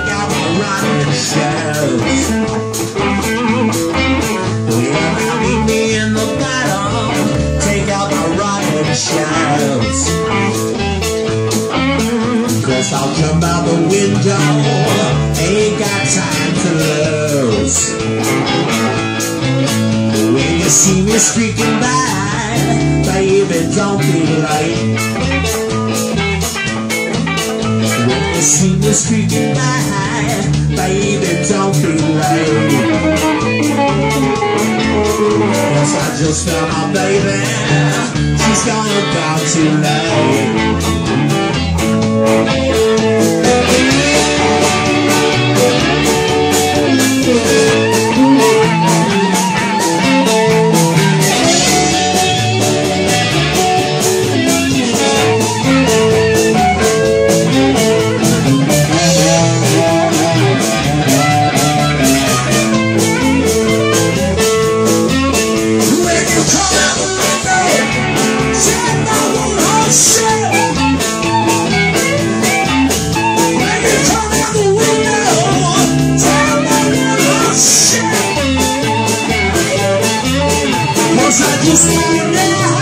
I will rock me in the. Take out my rocket shells. I'll jump out the window. Ain't got time to lose. When you see me streaking by, baby, don't be late. When you see me streaking by, baby, don't be late. Cause I just found my baby, she's gone about too late. You see me now.